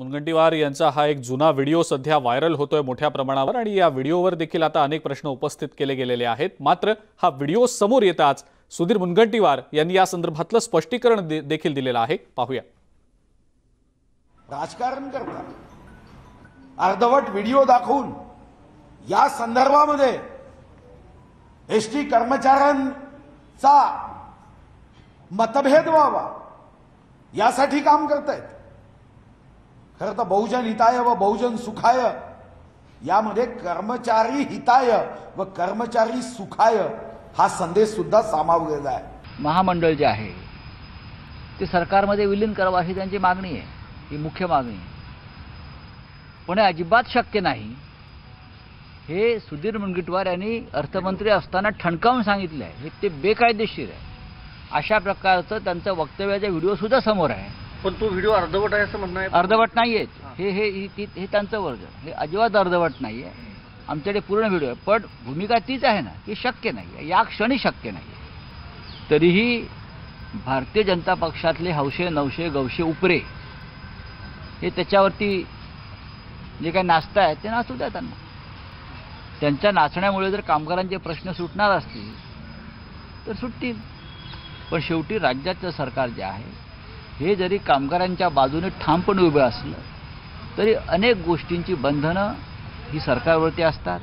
मुनगंटीवार यांचा हा एक जुना व्हिडिओ सध्या व्हायरल होतोय मोठ्या प्रमाणावर आणि या व्हिडिओवर देखील आता अनेक प्रश्न उपस्थित केले गेलेले आहेत. मात्र हा व्हिडिओ समोर येताच सुधीर मुनगंटीवार यांनी या संदर्भातलं स्पष्टीकरण दे- देखील दिलेलं आहे. पाहूया. राजकारण करता अर्धवट व्हिडिओ दाखवून या संदर्भामध्ये एस टी कर्मचाऱ्यांचा मतभेद व्हावा यासाठी काम करतायत. खरं तर बहुजन हिताय व बहुजन सुखाय. यामध्ये कर्मचारी हिताय व कर्मचारी सुखाय हा संदेश सुद्धा सामावलेला आहे. महामंडळ जे आहे ते सरकारमध्ये विलीन करावं अशी त्यांची मागणी आहे. ही मुख्य मागणी आहे. पण हे अजिबात शक्य नाही. हे सुधीर मुनगंटीवार यांनी अर्थमंत्री असताना ठणकावून सांगितलं आहे हे ते बेकायदेशीर आहे. अशा प्रकारचं त्यांचं वक्तव्याचा व्हिडिओ सुद्धा समोर आहे. पण तो व्हिडिओ अर्धवट आहे असं म्हणणं आहे. अर्धवट नाही हे. हे हे ती- हे त्यांचं वर्ग हे अजिबात अर्धवट नाही आहे आमच्याकडे पूर्ण व्हिडिओ आहे. पण भूमिका तीच आहे ना की शक्य नाही आहे या क्षणी शक्य नाही आहे तरीही भारतीय जनता पक्षातले हौशे नवशे गवशे उपरे हे त्याच्यावरती जे काही नाचतायत ते नाचू द्या त्यांना. त्यांच्या नाचण्यामुळे जर कामगारांचे प्रश्न सुटणार असतील तर सुटतील. पण शेवटी राज्याचं सरकार जे आहे हे जरी कामगारांच्या बाजूने ठामपणे उभे असलं तरी अनेक गोष्टींची बंधनं ही सरकारवरती असतात.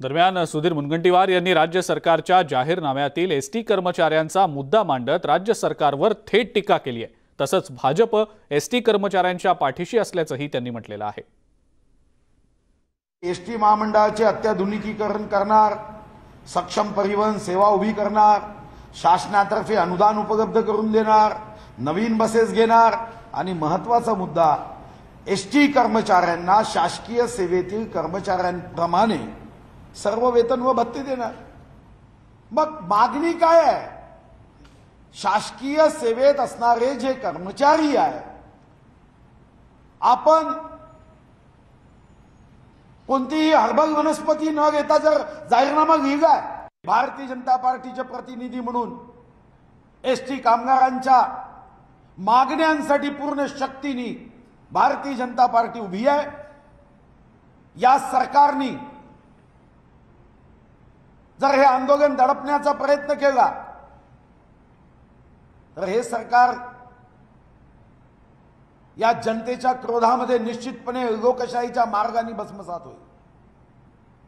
दरम्यान सुधीर मुनगंटीवार यांनी राज्य सरकारच्या जाहीरनाम्यातील एस टी कर्मचाऱ्यांचा मुद्दा मांडत राज्य सरकारवर थेट टीका केली आहे. तसंच भाजप एस टी कर्मचाऱ्यांच्या पाठीशी असल्याचंही त्यांनी म्हटलेलं आहे. एस टी महामंडळाचे अत्याधुनिकीकरण करणार सक्षम परिवहन सेवा उभी करणार शासनातर्फे अनुदान उपलब्ध करून देणार नवीन बसेस घेणार आणि महत्त्वाचा मुद्दा एस टी कर्मचाऱ्यांना शासकीय सेवेतील कर्मचाऱ्यांप्रमाणे सर्व वेतन व भत्ते देणार. मग मागणी काय आहे? शासकीय सेवेत असणारे जे कर्मचारी आहे आपण कोणतीही हर्बल वनस्पती न घेता जर जाहीरनामा लिहिलाय भारतीय जनता पार्टीचे प्रतिनिधी म्हणून एस टी कामगारांच्या मागण्यांसाठी पूर्ण शक्तीने भारतीय जनता पार्टी उभी आहे. या सरकारने जर हे आंदोलन दडपण्याचा प्रयत्न केला तर हे सरकार या जनतेच्या क्रोधामध्ये निश्चितपणे लोकशाहीच्या मार्गाने भस्मसात होईल.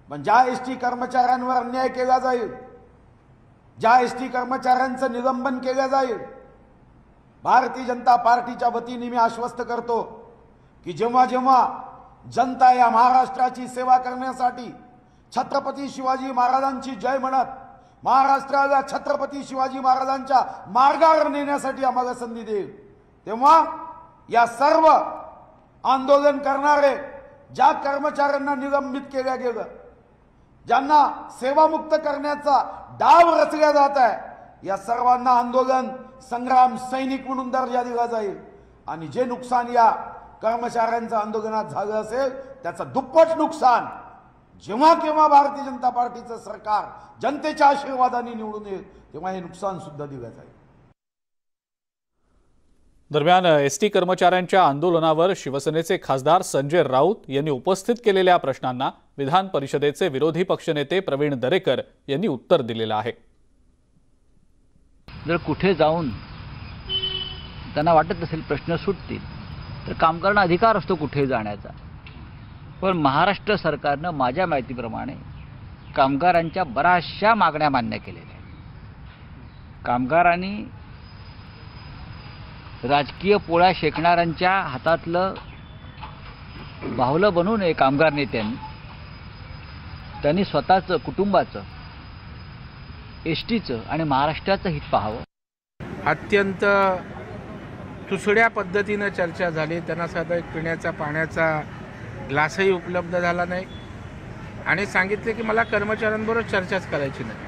पण ज्या एस टी कर्मचाऱ्यांवर अन्याय केला जाईल ज्या एस टी कर्मचाऱ्यांचं निलंबन केलं जाईल भारतीय जनता पार्टीच्या वतीने मी आश्वस्त करतो की जेव्हा जेव्हा जनता या महाराष्ट्राची सेवा करण्यासाठी छत्रपती शिवाजी महाराजांची जय म्हणत महाराष्ट्राला छत्रपती शिवाजी महाराजांच्या मार्गावर नेण्यासाठी आम्हाला संधी देईल तेव्हा या सर्व आंदोलन करणारे ज्या कर्मचाऱ्यांना निलंबित केल्या गेलं ज्यांना सेवामुक्त करण्याचा डाव रचला जात आहे या सर्वांना आंदोलन संग्राम सैनिक म्हणून दर्जा दिला जाईल. आणि जे नुकसान या कर्मचाऱ्यांचं आंदोलनात झालं असेल त्याचं दुप्पट नुकसान जेव्हा केव्हा भारतीय जनता पार्टीचं सरकार जनतेच्या आशीर्वादाने निवडून येईल तेव्हा हे नुकसान सुद्धा दिलं जाईल. दरम्यान एस टी कर्मचाऱ्यांच्या आंदोलनावर शिवसेनेचे खासदार संजय राऊत यांनी उपस्थित केलेल्या प्रश्नांना विधान परिषदेचे विरोधी पक्षनेते प्रवीण दरेकर यांनी उत्तर दिलेलं आहे. जर कुठे जाऊन त्यांना वाटत असेल प्रश्न सुटतील तर कामगारांना अधिकार असतो कुठे जाण्याचा. पण महाराष्ट्र सरकारनं माझ्या माहितीप्रमाणे कामगारांच्या बऱ्याचशा मागण्या मान्य केलेल्या आहेत. कामगारांनी राजकीय पोळ्या शेकणाऱ्यांच्या हातातलं बाहुलं बनू नये कामगार नेत्यांनी त्यांनी स्वतःचं कुटुंबाचं एस टीचं आणि महाराष्ट्राचं हित पाहावं. अत्यंत तुसड्या पद्धतीनं चर्चा झाली. त्यांना साधा एक पिण्याचा पाण्याचा ग्लासही उपलब्ध झाला नाही. आणि सांगितले की मला कर्मचाऱ्यांबरोबर चर्चाच करायची नाही.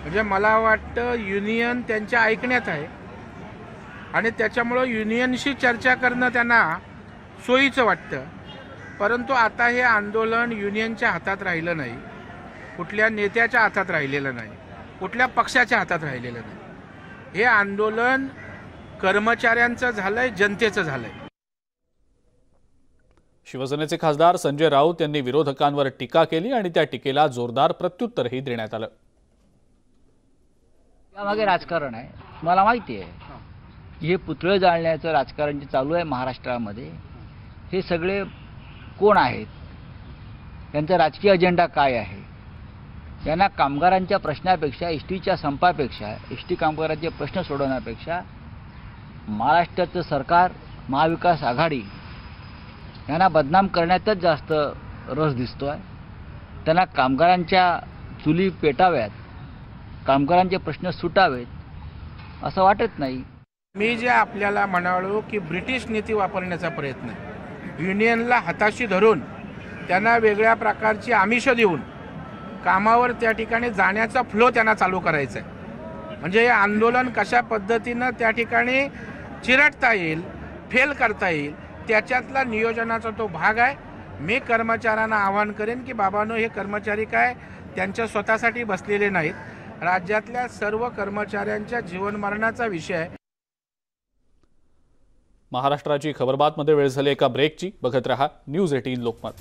म्हणजे मला वाटतं युनियन त्यांच्या ऐकण्यात आहे. आणि त्याच्यामुळं युनियनशी चर्चा करणं त्यांना सोयीचं वाटतं. परंतु आता हे आंदोलन युनियनच्या हातात राहिलं नाही. कुठल्या नेत्याच्या हातात राहिलेलं नाही. कुठल्या पक्षाच्या हातात राहिलेलं नाही. हे आंदोलन कर्मचाऱ्यांचं झालंय जनतेचं झालंय. शिवसेनेचे खासदार संजय राऊत यांनी विरोधकांवर टीका केली आणि त्या टीकेला जोरदार प्रत्युत्तरही देण्यात आलं. त्यामागे राजकारण आहे. मला माहिती आहे. हे पुतळे जाळण्याचं राजकारण जे चालू आहे महाराष्ट्रामध्ये हे सगळे कोण आहेत? त्यांचा राजकीय अजेंडा काय आहे? यांना कामगारांच्या प्रश्नापेक्षा एस टीच्या संपापेक्षा एस टी कामगारांचे प्रश्न सोडवण्यापेक्षा महाराष्ट्राचं सरकार महाविकास आघाडी यांना बदनाम करण्यातच जास्त रस दिसतो आहे त्यांना कामगारांच्या चुली पेटाव्यात कामगारांचे प्रश्न सुटावेत असं वाटत नाही. मी जे आपल्याला म्हणालो की ब्रिटिश नीती वापरण्याचा प्रयत्न आहे. युनियनला हाताशी धरून त्यांना वेगळ्या प्रकारची आमिषं देऊन कामावर त्या ठिकाणी जाण्याचा फ्लो त्यांना चालू करायचा आहे म्हणजे हे आंदोलन कशा पद्धतीनं त्या ठिकाणी चिरटता येईल फेल करता येईल त्याच्यातला नियोजनाचा तो भाग आहे. मी कर्मचाऱ्यांना आवाहन करेन की बाबानो हे कर्मचारी काय त्यांच्या स्वतःसाठी बसलेले नाहीत. राज्यातल्या सर्व कर्मचाऱ्यांच्या जीवनमरणाचा विषय आहे. महाराष्ट्राची खबरबातमध्ये वेळ झाली एका ब्रेकची. बघत रहा न्यूज एटीन लोकमत.